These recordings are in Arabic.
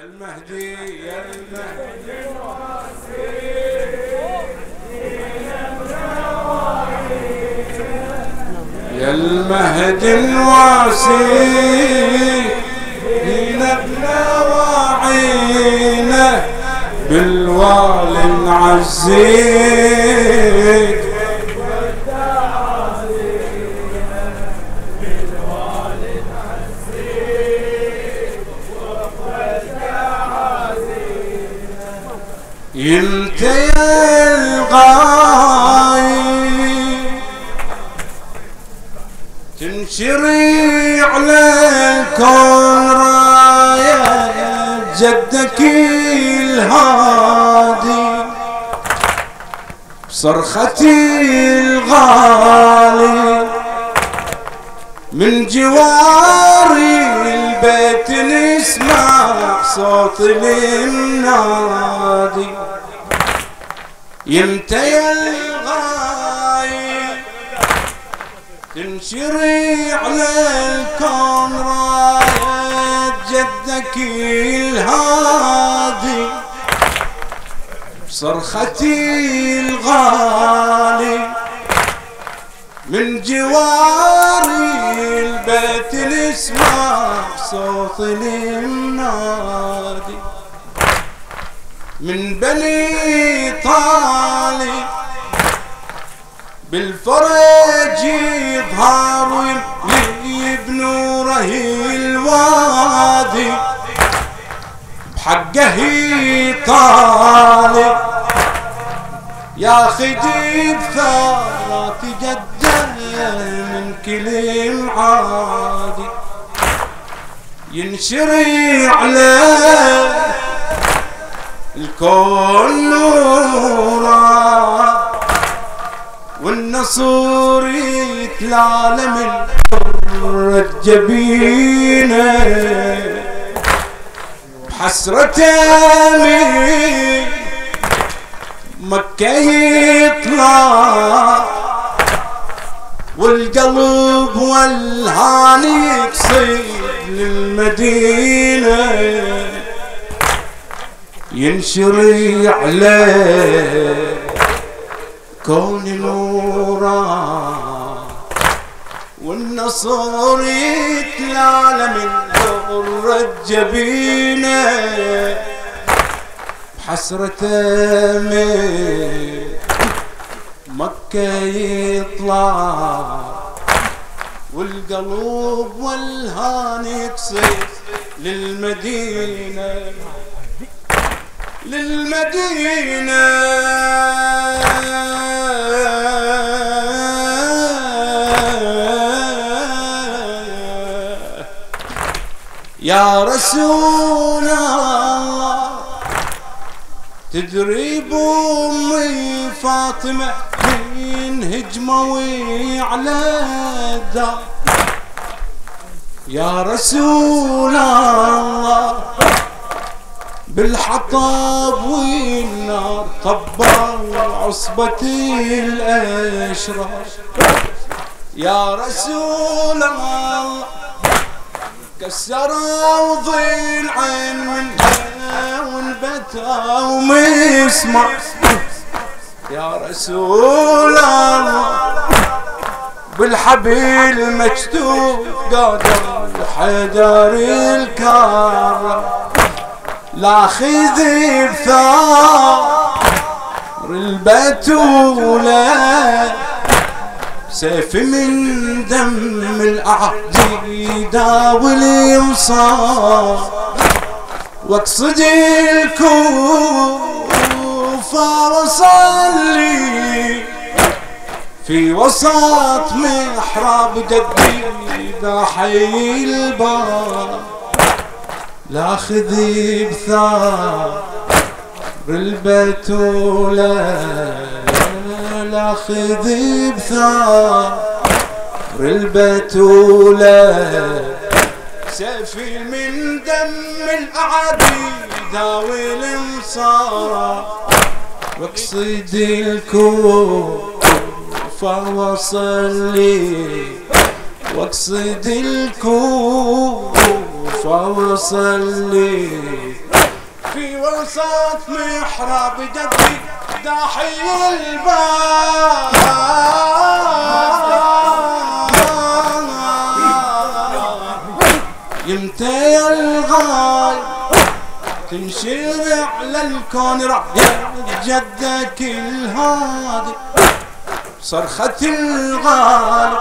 يا المهدي يا المهدي. يا المهدي الواسي نبنا وعينه بالوالي نعزيك يا الغايب. تنشري على الكون راية جدك الهادي. بصرختي الغالي. من جواري البيت نسمع صوت المنادي يمتى يا الغايب تنشري على الكون راية جدك الهادي. بصرختي الغالي من جواري البيت نسمع صوت المنادي من بني طالب بالفرج يظهر بنوره الوادي بحقه طالب. يا خدي بثارات جده من كل عادي ينشري عليه الكون نورا والنصور يتلالى من حرة جبينه بحسرته من مكة يطلع. والقلب والهاني يقصد للمدينة. ينشري عليه كون نورا. والنصر يتلالى من ضر جبينه حسرته من مكة يطلع. والقلب والهان يقصد للمدينة. للمدينة. يا رسول الله تدري بأمي فاطمة من هجموي على الدار. يا رسول الله بالحطب والنار طبوا عصبة الأشرار. يا رسول الله كسروا ضلعا ونبتا ومسمع يا رسول الله بالحبيل مكتوب قادر حيدر الكرم. لا خذ بثار البتولة. سيف من دم الأعدي داول يمصار واقصد الكوفة وصلي في وسط محراب جدي ضحي البار. لا خذي بثار البتولة لا خذي بثار البتولة سيفي من دم الأعادي داوي المصارى واقصد الكوفة وصلي. واقصد الكوفة وصلي في وسط محراب جدي داحي الباب. يمتى الغاي تنشرع للكون رأي جدك الهادي صرخة الغالي.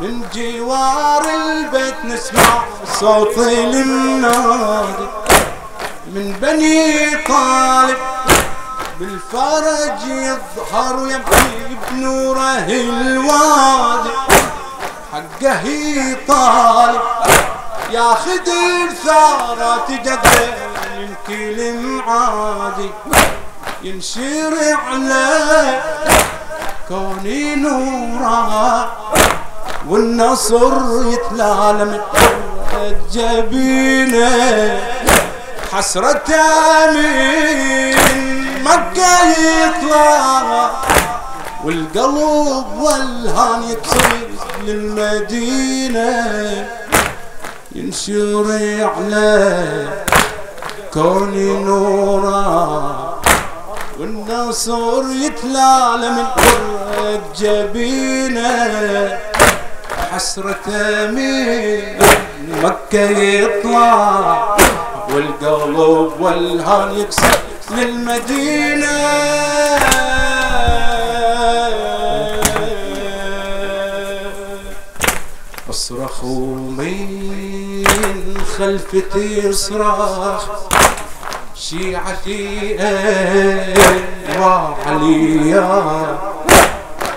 من جوار البيت نسمع صوت المنادي من بني طالب بالفرج يظهر ويبكي بنوره الوادي. حقه يطالب ياخذ الثارة جده من كل معادي. ينشرع له كوني نورا والنصر يتلالم جبينه حسرة من مكة يطلع. والقلب والهان يكسر للمدينة. ينشري على كوني نورا. والنصر يتلالى من جبينه حسرة من مكة يطلع والقلب والهان يكسر للمدينة. اصرخ من خلفتي صراخ شيعتي وعليا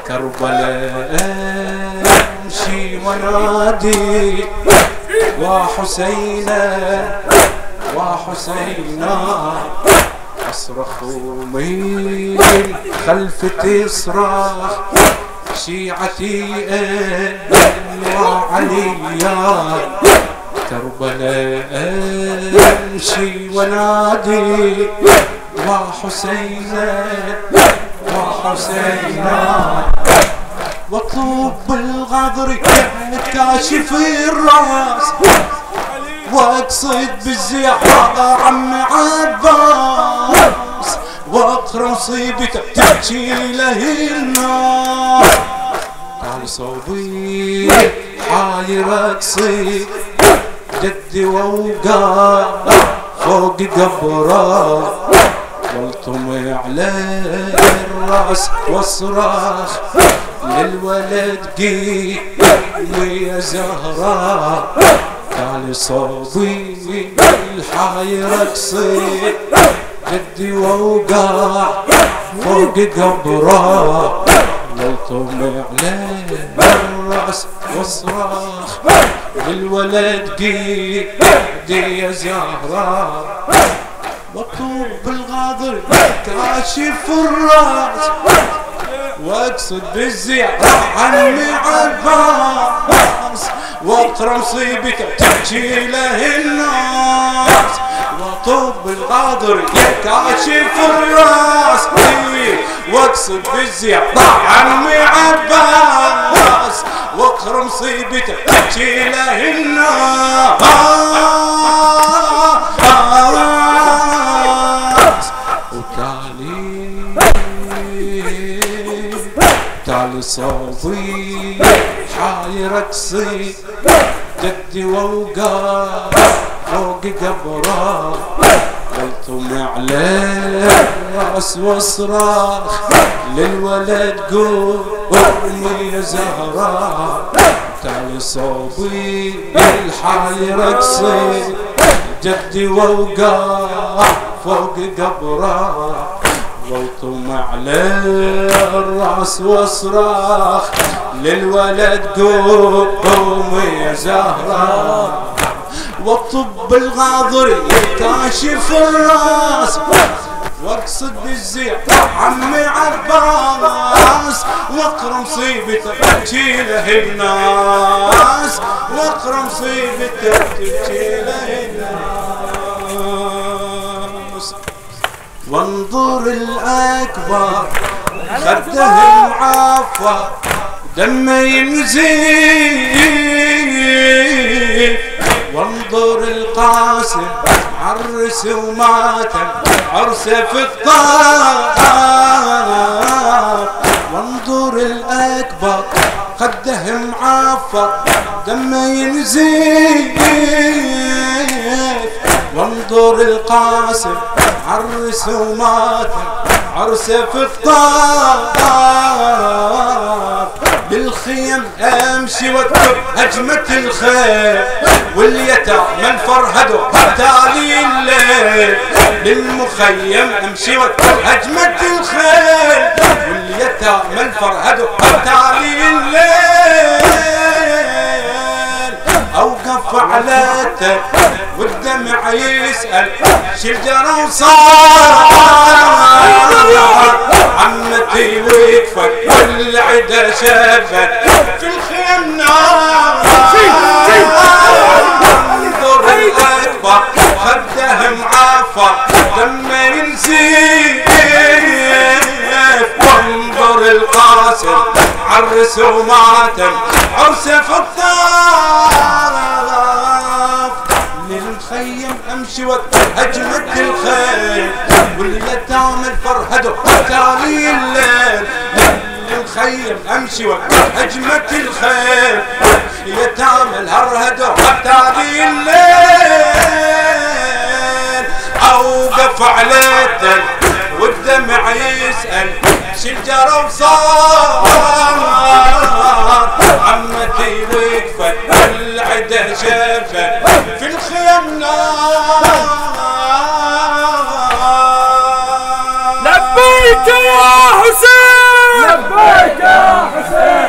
كربلاء امشي ونادي وحسينا وحسينا أصرخ من خلفتي صراخ شيعتي وعليا كربلاء أمشي ونادي. وحسينا وحسينا واطلب بالغدر كاشف الراس؟ وأقصد بالزيارة عم عباس واقرا مصيبته تحكي له الناس تعال صوبي حاير اقصد جدي ووقع فوق قبره. والطم على الرأس واصرخ للولد قيمي يا زهراء تعالي صوبي الحاير اقصد جدي ووقع فوق قبره. والطم على الرأس واصرخ للولد قيدي يا زهراء مطلوب بالغاضر كاشف الراس واقصد بالزيارة عمي عباس. واقرا مصيبته تحكي له الناس. وطب الغاضر كاشف الراس واقصد بالزيارة عمي عباس. واقرا مصيبته تحكي له الناس. تالي صوبي حاير اقصي جدي ووقع فوق قبره قلتم على راس واصراخ للولد قومي يا زهراء تعالي صوبي الحاير اقصي جدي ووقع فوق قبره. والطم على الرأس واصراخ للولد قوم يا زهراء والطب الغاضر كاشف الرأس واقصد بالزيع عمي عباس واقرأ مصيبته تبكي له الناس واقرأ مصيبته تبكي له وانظر الأكبر. خده المعفى دمه ينزيد وانظر القاسم عرس وماتم عرسه في الطار وانظر الأكبر خده معفر دمه ينزيف وانظر القاسم عرس وماتم عرسه في الطار بالخيم أمشي واكتب هجمة الخيل واليتامى الفرهدوا تالي الليل. للمخيم أمشي واكتب هجمة الخيل واليتامى الفرهدوا تالي الليل. أوقف على والدمع يسأل شجرة وصار. عمتي وقفت والعدا شافت في الخيم نار. انظر الأكبر خده معفر دمه ينزيف. وانظر القاسم عرس وماتم عرسه في الطاف للمخيم أمشي هجمت الخيل. واليتامى الفرهدوا تالي الليل. للمخيم أمشي هجمت الخيل. يتامى الهرهدوا تالي الليل. اوقف عليته والدمع يسأل. شجرة وصار. عمتي وقفت Viva!